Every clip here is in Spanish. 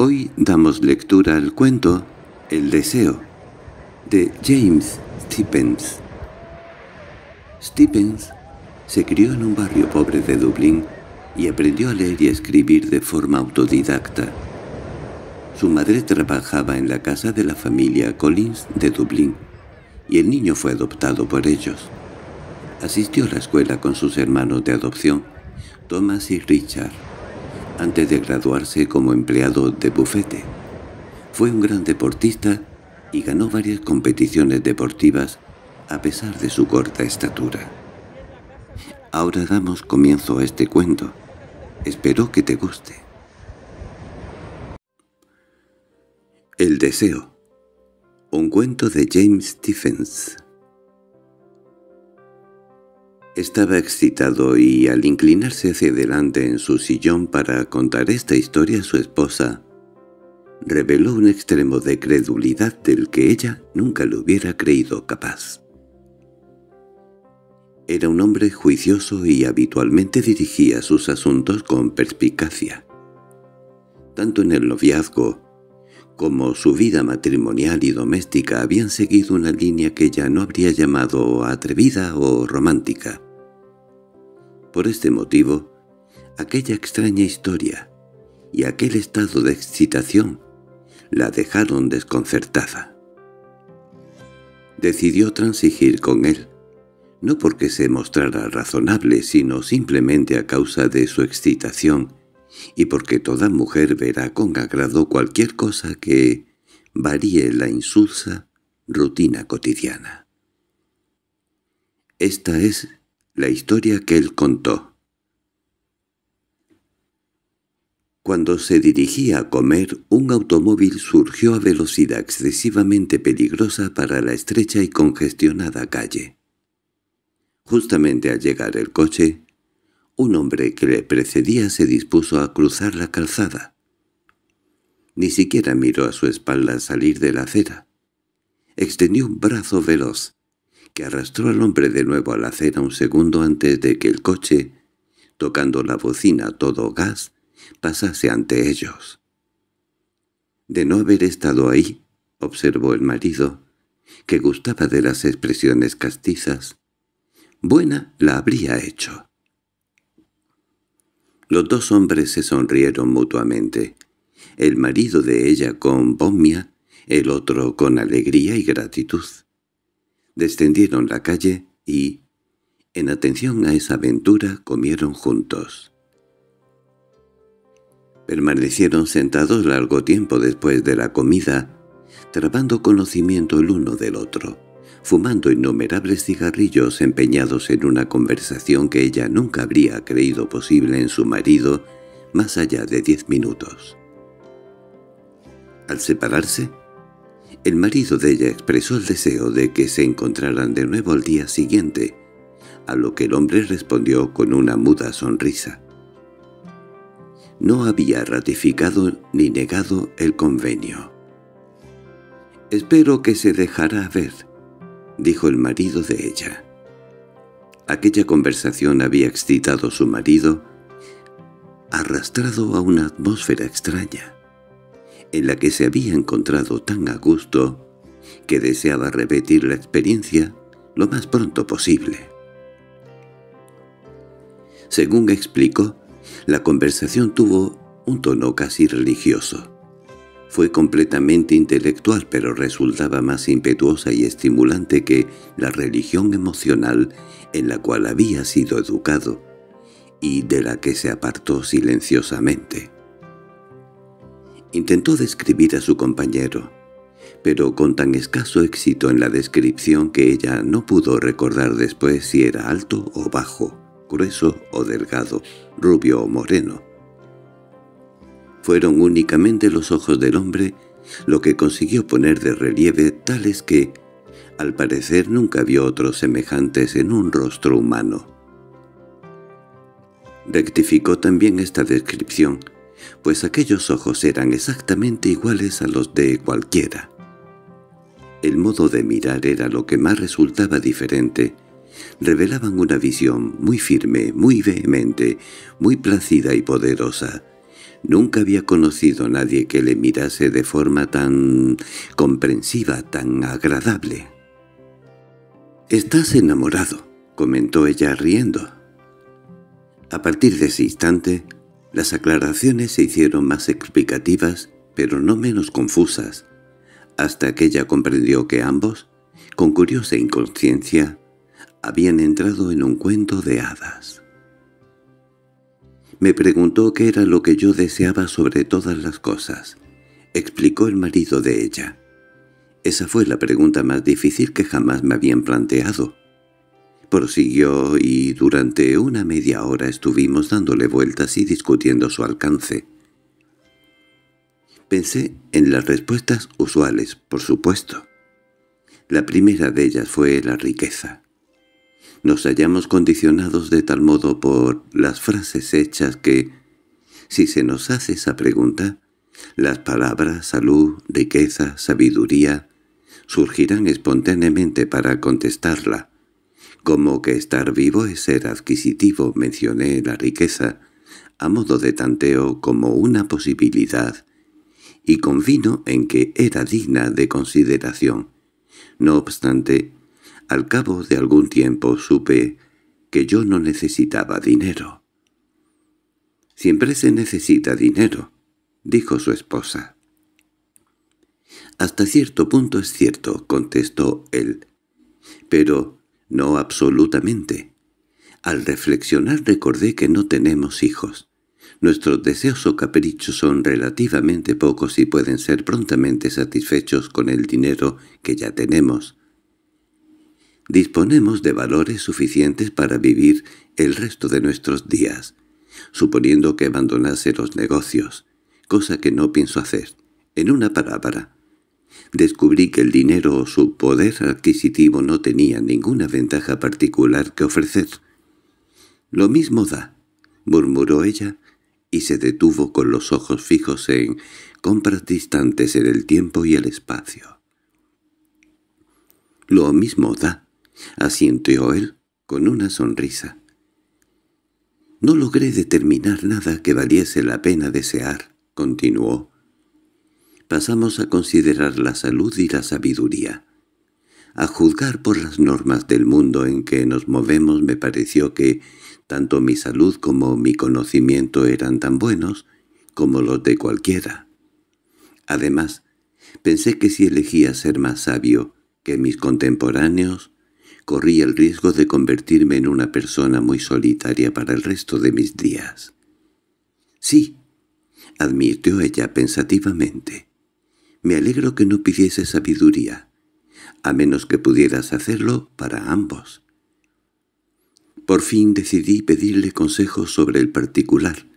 Hoy damos lectura al cuento El deseo, de James Stephens. Stephens se crió en un barrio pobre de Dublín y aprendió a leer y escribir de forma autodidacta. Su madre trabajaba en la casa de la familia Collins de Dublín, y el niño fue adoptado por ellos. Asistió a la escuela con sus hermanos de adopción, Thomas y Richard, antes de graduarse como empleado de bufete. Fue un gran deportista y ganó varias competiciones deportivas a pesar de su corta estatura. Ahora damos comienzo a este cuento. Espero que te guste. El deseo. Un cuento de James Stephens. Estaba excitado y al inclinarse hacia adelante en su sillón para contar esta historia a su esposa, reveló un extremo de credulidad del que ella nunca le hubiera creído capaz. Era un hombre juicioso y habitualmente dirigía sus asuntos con perspicacia. Tanto en el noviazgo como su vida matrimonial y doméstica habían seguido una línea que ella no habría llamado atrevida o romántica. Por este motivo, aquella extraña historia y aquel estado de excitación la dejaron desconcertada. Decidió transigir con él, no porque se mostrara razonable, sino simplemente a causa de su excitación y porque toda mujer verá con agrado cualquier cosa que varíe la insulsa rutina cotidiana. Esta es la historia que él contó. Cuando se dirigía a comer, un automóvil surgió a velocidad excesivamente peligrosa para la estrecha y congestionada calle. Justamente al llegar el coche, un hombre que le precedía se dispuso a cruzar la calzada. Ni siquiera miró a su espalda salir de la acera. Extendió un brazo veloz, que arrastró al hombre de nuevo a la acera un segundo antes de que el coche, tocando la bocina todo gas, pasase ante ellos. De no haber estado ahí, observó el marido, que gustaba de las expresiones castizas, buena la habría hecho. Los dos hombres se sonrieron mutuamente, el marido de ella con bomia, el otro con alegría y gratitud. Descendieron la calle y, en atención a esa aventura, comieron juntos. Permanecieron sentados largo tiempo después de la comida, trabando conocimiento el uno del otro fumando innumerables cigarrillos empeñados en una conversación que ella nunca habría creído posible en su marido más allá de diez minutos. Al separarse, el marido de ella expresó el deseo de que se encontraran de nuevo al día siguiente, a lo que el hombre respondió con una muda sonrisa. No había ratificado ni negado el convenio. «Espero que se dejará ver», dijo el marido de ella. Aquella conversación había excitado a su marido, arrastrado a una atmósfera extraña, en la que se había encontrado tan a gusto que deseaba repetir la experiencia lo más pronto posible. Según explicó, la conversación tuvo un tono casi religioso. Fue completamente intelectual pero resultaba más impetuosa y estimulante que la religión emocional en la cual había sido educado y de la que se apartó silenciosamente. Intentó describir a su compañero, pero con tan escaso éxito en la descripción que ella no pudo recordar después si era alto o bajo, grueso o delgado, rubio o moreno. Fueron únicamente los ojos del hombre lo que consiguió poner de relieve tales que, al parecer nunca vio otros semejantes en un rostro humano. Rectificó también esta descripción, pues aquellos ojos eran exactamente iguales a los de cualquiera. El modo de mirar era lo que más resultaba diferente. Revelaban una visión muy firme, muy vehemente, muy plácida y poderosa, Nunca había conocido a nadie que le mirase de forma tan comprensiva, tan agradable. «Estás enamorado», comentó ella riendo. A partir de ese instante, las aclaraciones se hicieron más explicativas, pero no menos confusas, hasta que ella comprendió que ambos, con curiosa inconsciencia, habían entrado en un cuento de hadas. Me preguntó qué era lo que yo deseaba sobre todas las cosas. Explicó el marido de ella. Esa fue la pregunta más difícil que jamás me habían planteado. Prosiguió y durante una media hora estuvimos dándole vueltas y discutiendo su alcance. Pensé en las respuestas usuales, por supuesto. La primera de ellas fue la riqueza. Nos hallamos condicionados de tal modo por las frases hechas que, si se nos hace esa pregunta, las palabras salud, riqueza, sabiduría, surgirán espontáneamente para contestarla. Como que estar vivo es ser adquisitivo, mencioné la riqueza, a modo de tanteo como una posibilidad, y convino en que era digna de consideración. No obstante, al cabo de algún tiempo supe que yo no necesitaba dinero. «Siempre se necesita dinero», dijo su esposa. «Hasta cierto punto es cierto», contestó él. «Pero no absolutamente. Al reflexionar recordé que no tenemos hijos. Nuestros deseos o caprichos son relativamente pocos y pueden ser prontamente satisfechos con el dinero que ya tenemos. Disponemos de valores suficientes para vivir el resto de nuestros días, suponiendo que abandonase los negocios, cosa que no pienso hacer. En una palabra, descubrí que el dinero o su poder adquisitivo no tenía ninguna ventaja particular que ofrecer. «Lo mismo da», murmuró ella, y se detuvo con los ojos fijos en compras distantes en el tiempo y el espacio. «Lo mismo da», —asintió él con una sonrisa. No logré determinar nada que valiese la pena desear, continuó. Pasamos a considerar la salud y la sabiduría. A juzgar por las normas del mundo en que nos movemos me pareció que tanto mi salud como mi conocimiento eran tan buenos como los de cualquiera. Además, pensé que si elegía ser más sabio que mis contemporáneos, corría el riesgo de convertirme en una persona muy solitaria para el resto de mis días. —Sí —admitió ella pensativamente—, me alegro que no pidiese sabiduría, a menos que pudieras hacerlo para ambos. Por fin decidí pedirle consejos sobre el particular,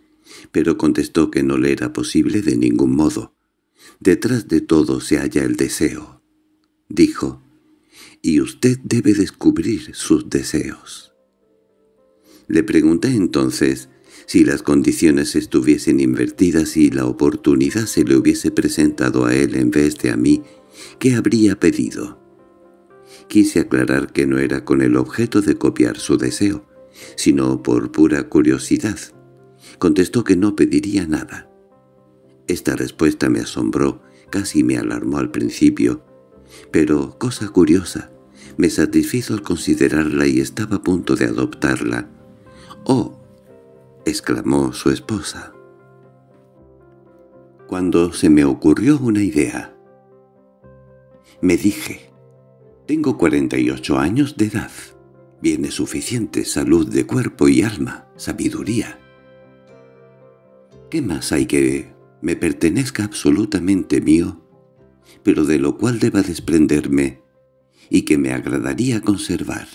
pero contestó que no le era posible de ningún modo. Detrás de todo se halla el deseo, dijo, y usted debe descubrir sus deseos. Le pregunté entonces si las condiciones estuviesen invertidas y la oportunidad se le hubiese presentado a él en vez de a mí, ¿qué habría pedido? Quise aclarar que no era con el objeto de copiar su deseo, sino por pura curiosidad. Contestó que no pediría nada. Esta respuesta me asombró, casi me alarmó al principio, pero, cosa curiosa, me satisfizo al considerarla y estaba a punto de adoptarla. —¡Oh! —exclamó su esposa. Cuando se me ocurrió una idea, me dije, tengo 48 años de edad, viene suficiente salud de cuerpo y alma, sabiduría. ¿Qué más hay que me pertenezca absolutamente mío pero de lo cual deba desprenderme y que me agradaría conservar.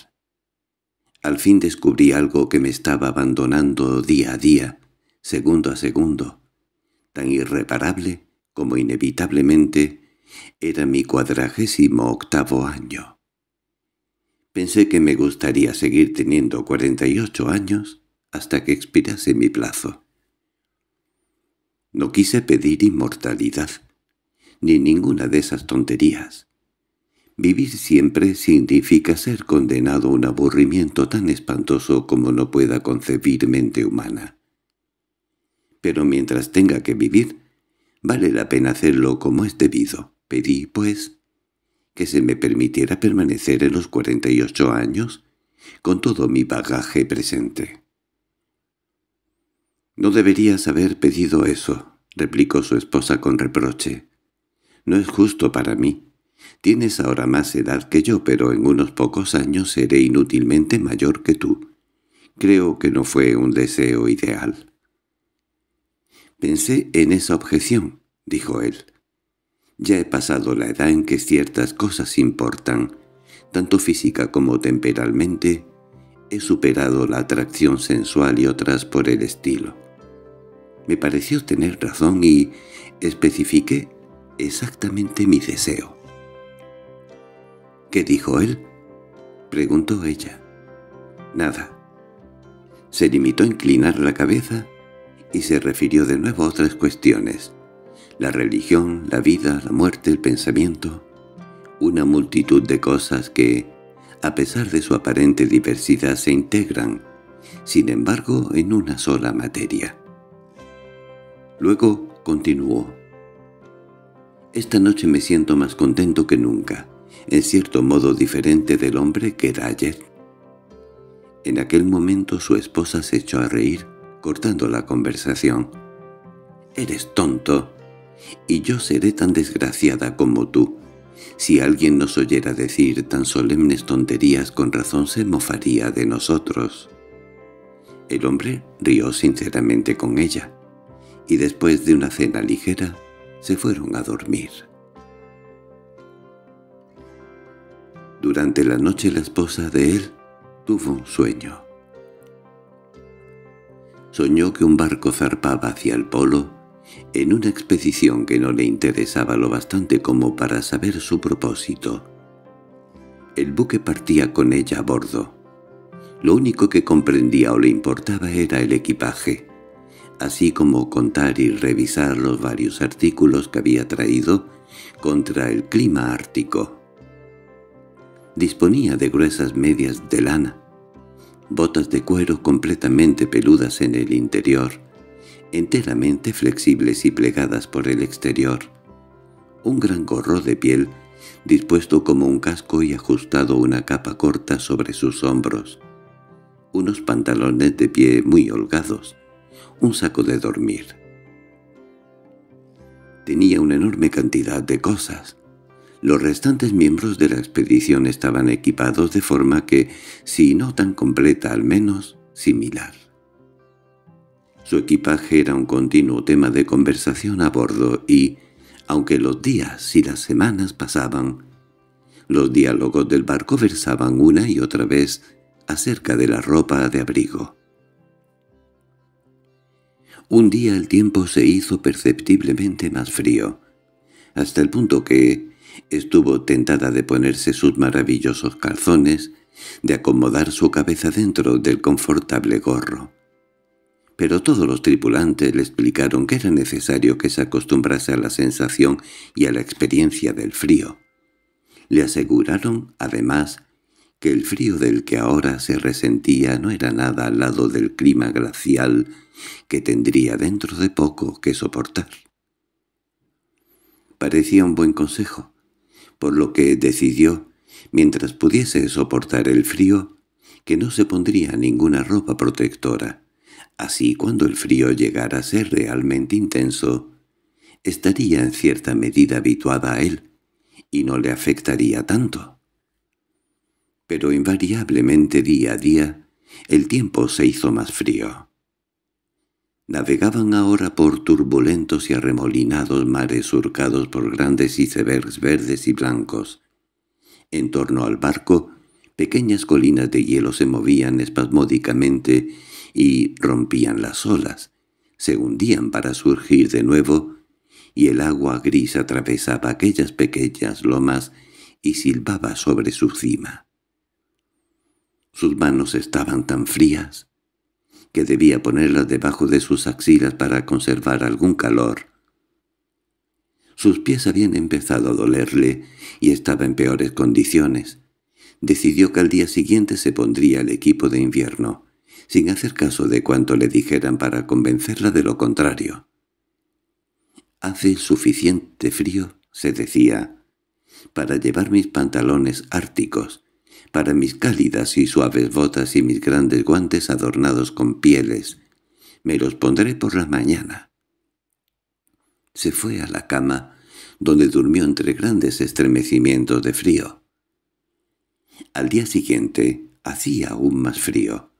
Al fin descubrí algo que me estaba abandonando día a día, segundo a segundo, tan irreparable como inevitablemente era mi cuadragésimo octavo año. Pensé que me gustaría seguir teniendo cuarenta y ocho años hasta que expirase mi plazo. No quise pedir inmortalidad, ni ninguna de esas tonterías. Vivir siempre significa ser condenado a un aburrimiento tan espantoso como no pueda concebir mente humana. Pero mientras tenga que vivir, vale la pena hacerlo como es debido. Pedí, pues, que se me permitiera permanecer en los cuarenta y ocho años con todo mi bagaje presente. «No deberías haber pedido eso», replicó su esposa con reproche. «No es justo para mí. Tienes ahora más edad que yo, pero en unos pocos años seré inútilmente mayor que tú. Creo que no fue un deseo ideal». «Pensé en esa objeción», dijo él. «Ya he pasado la edad en que ciertas cosas importan, tanto física como temperalmente. He superado la atracción sensual y otras por el estilo. Me pareció tener razón y especifiqué exactamente mi deseo. —¿Qué dijo él? —preguntó ella. —Nada. Se limitó a inclinar la cabeza y se refirió de nuevo a otras cuestiones. La religión, la vida, la muerte, el pensamiento. Una multitud de cosas que, a pesar de su aparente diversidad, se integran, sin embargo, en una sola materia. Luego continuó. Esta noche me siento más contento que nunca, en cierto modo diferente del hombre que era ayer. En aquel momento su esposa se echó a reír, cortando la conversación. «Eres tonto, y yo seré tan desgraciada como tú. Si alguien nos oyera decir tan solemnes tonterías con razón se mofaría de nosotros». El hombre rió sinceramente con ella y después de una cena ligera se fueron a dormir. Durante la noche la esposa de él tuvo un sueño. Soñó que un barco zarpaba hacia el polo en una expedición que no le interesaba lo bastante como para saber su propósito. El buque partía con ella a bordo. Lo único que comprendía o le importaba era el equipaje así como contar y revisar los varios artículos que había traído contra el clima ártico. Disponía de gruesas medias de lana, botas de cuero completamente peludas en el interior, enteramente flexibles y plegadas por el exterior, un gran gorro de piel dispuesto como un casco y ajustado una capa corta sobre sus hombros, unos pantalones de pie muy holgados, un saco de dormir. Tenía una enorme cantidad de cosas. Los restantes miembros de la expedición estaban equipados de forma que, si no tan completa al menos, similar. Su equipaje era un continuo tema de conversación a bordo y, aunque los días y las semanas pasaban, los diálogos del barco versaban una y otra vez acerca de la ropa de abrigo. Un día el tiempo se hizo perceptiblemente más frío, hasta el punto que estuvo tentada de ponerse sus maravillosos calzones, de acomodar su cabeza dentro del confortable gorro. Pero todos los tripulantes le explicaron que era necesario que se acostumbrase a la sensación y a la experiencia del frío. Le aseguraron, además, que el frío del que ahora se resentía no era nada al lado del clima glacial que tendría dentro de poco que soportar. Parecía un buen consejo, por lo que decidió, mientras pudiese soportar el frío, que no se pondría ninguna ropa protectora. Así cuando el frío llegara a ser realmente intenso, estaría en cierta medida habituada a él, y no le afectaría tanto. Pero invariablemente día a día, el tiempo se hizo más frío. Navegaban ahora por turbulentos y arremolinados mares surcados por grandes icebergs verdes y blancos. En torno al barco, pequeñas colinas de hielo se movían espasmódicamente y rompían las olas, se hundían para surgir de nuevo, y el agua gris atravesaba aquellas pequeñas lomas y silbaba sobre su cima. Sus manos estaban tan frías que debía ponerlas debajo de sus axilas para conservar algún calor. Sus pies habían empezado a dolerle y estaba en peores condiciones. Decidió que al día siguiente se pondría el equipo de invierno, sin hacer caso de cuanto le dijeran para convencerla de lo contrario. «Hace suficiente frío», se decía, «para llevar mis pantalones árticos, para mis cálidas y suaves botas y mis grandes guantes adornados con pieles. Me los pondré por la mañana». Se fue a la cama, donde durmió entre grandes estremecimientos de frío. Al día siguiente hacía aún más frío,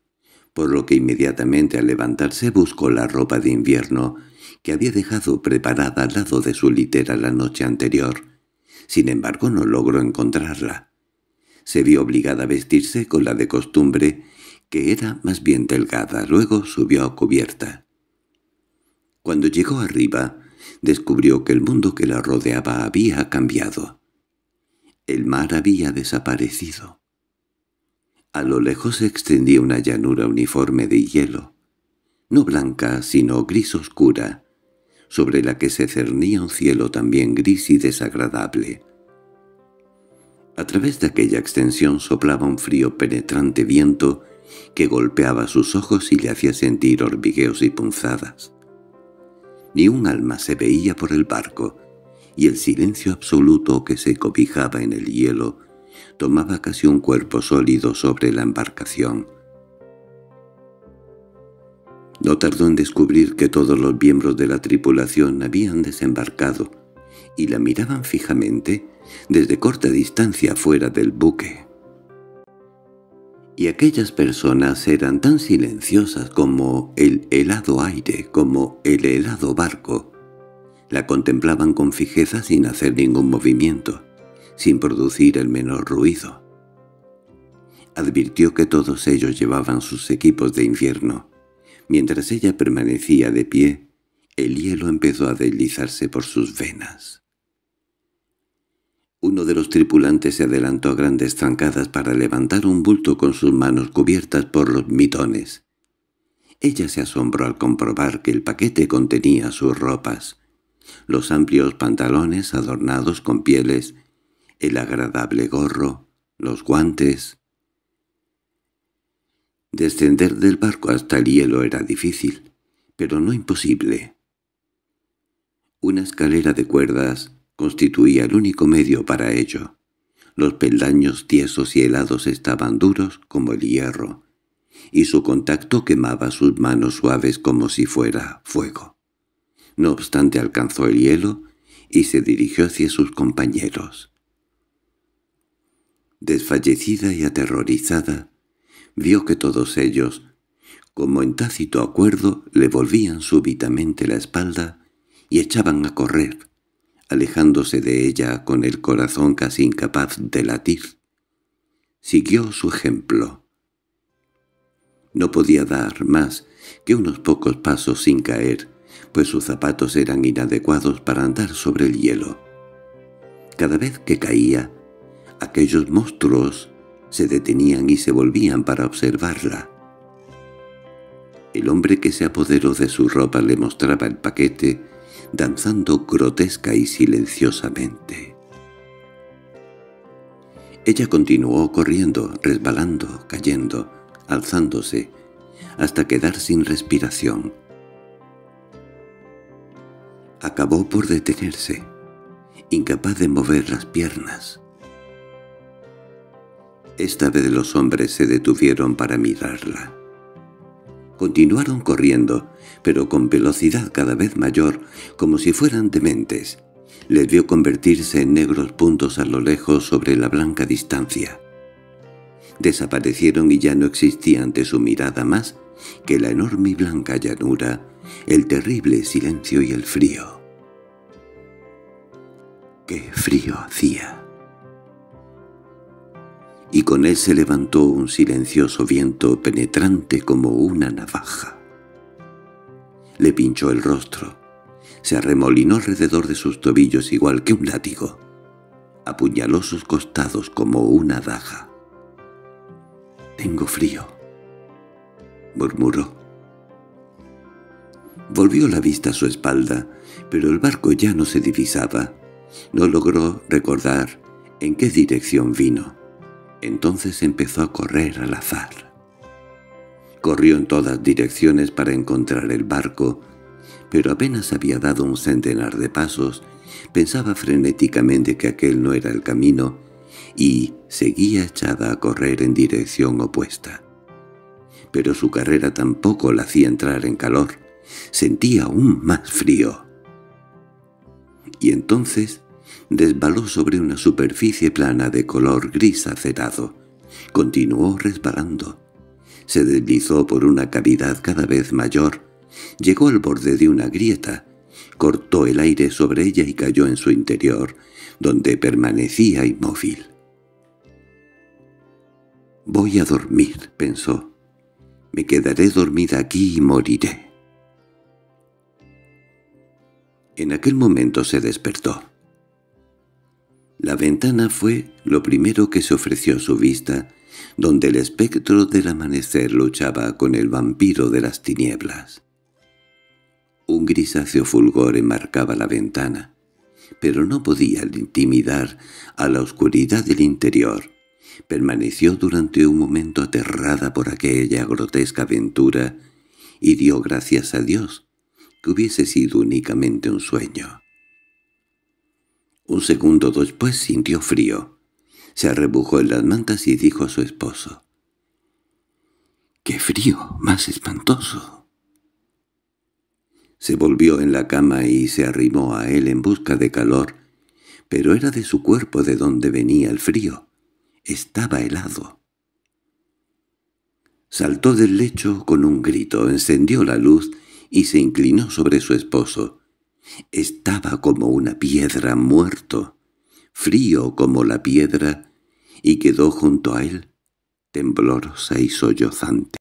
por lo que inmediatamente al levantarse buscó la ropa de invierno que había dejado preparada al lado de su litera la noche anterior. Sin embargo no logró encontrarla. Se vio obligada a vestirse con la de costumbre, que era más bien delgada, luego subió a cubierta. Cuando llegó arriba, descubrió que el mundo que la rodeaba había cambiado. El mar había desaparecido. A lo lejos se extendía una llanura uniforme de hielo, no blanca sino gris oscura, sobre la que se cernía un cielo también gris y desagradable. A través de aquella extensión soplaba un frío penetrante viento que golpeaba sus ojos y le hacía sentir hormigueos y punzadas. Ni un alma se veía por el barco, y el silencio absoluto que se cobijaba en el hielo tomaba casi un cuerpo sólido sobre la embarcación. No tardó en descubrir que todos los miembros de la tripulación habían desembarcado y la miraban fijamente desde corta distancia fuera del buque y aquellas personas eran tan silenciosas como el helado aire, como el helado barco. La contemplaban con fijeza sin hacer ningún movimiento, sin producir el menor ruido. Advirtió que todos ellos llevaban sus equipos de invierno. Mientras ella permanecía de pie, el hielo empezó a deslizarse por sus venas. Uno de los tripulantes se adelantó a grandes zancadas para levantar un bulto con sus manos cubiertas por los mitones. Ella se asombró al comprobar que el paquete contenía sus ropas, los amplios pantalones adornados con pieles, el agradable gorro, los guantes. Descender del barco hasta el hielo era difícil, pero no imposible. Una escalera de cuerdas constituía el único medio para ello. Los peldaños tiesos y helados estaban duros como el hierro, y su contacto quemaba sus manos suaves como si fuera fuego. No obstante alcanzó el hielo y se dirigió hacia sus compañeros. Desfallecida y aterrorizada, vio que todos ellos, como en tácito acuerdo, le volvían súbitamente la espalda y echaban a correr, alejándose de ella con el corazón casi incapaz de latir. Siguió su ejemplo. No podía dar más que unos pocos pasos sin caer, pues sus zapatos eran inadecuados para andar sobre el hielo. Cada vez que caía, aquellos monstruos se detenían y se volvían para observarla. El hombre que se apoderó de su ropa le mostraba el paquete danzando grotesca y silenciosamente. Ella continuó corriendo, resbalando, cayendo, alzándose, hasta quedar sin respiración. Acabó por detenerse, incapaz de mover las piernas. Esta vez los hombres se detuvieron para mirarla. Continuaron corriendo, pero con velocidad cada vez mayor, como si fueran dementes. Les vio convertirse en negros puntos a lo lejos sobre la blanca distancia. Desaparecieron y ya no existía ante su mirada más que la enorme y blanca llanura, el terrible silencio y el frío. ¡Qué frío hacía! Y con él se levantó un silencioso viento penetrante como una navaja le pinchó el rostro. Se arremolinó alrededor de sus tobillos igual que un látigo. Apuñaló sus costados como una daga. «Tengo frío», murmuró. Volvió la vista a su espalda, pero el barco ya no se divisaba. No logró recordar en qué dirección vino. Entonces empezó a correr al azar. Corrió en todas direcciones para encontrar el barco, pero apenas había dado un centenar de pasos, pensaba frenéticamente que aquel no era el camino y seguía echada a correr en dirección opuesta. Pero su carrera tampoco la hacía entrar en calor. Sentía aún más frío. Y entonces desbaló sobre una superficie plana de color gris acerado. Continuó resbalando. Se deslizó por una cavidad cada vez mayor. Llegó al borde de una grieta. Cortó el aire sobre ella y cayó en su interior, donde permanecía inmóvil. «Voy a dormir», pensó. «Me quedaré dormida aquí y moriré». En aquel momento se despertó. La ventana fue lo primero que se ofreció a su vista, donde el espectro del amanecer luchaba con el vampiro de las tinieblas. Un grisáceo fulgor enmarcaba la ventana, pero no podía intimidar a la oscuridad del interior. Permaneció durante un momento aterrada por aquella grotesca aventura y dio gracias a Dios que hubiese sido únicamente un sueño. Un segundo después sintió frío. Se arrebujó en las mantas y dijo a su esposo. —¡Qué frío! ¡Más espantoso! Se volvió en la cama y se arrimó a él en busca de calor, pero era de su cuerpo de donde venía el frío. Estaba helado. Saltó del lecho con un grito, encendió la luz y se inclinó sobre su esposo. Estaba como una piedra muerto, frío como la piedra, y quedó junto a él, temblorosa y sollozante.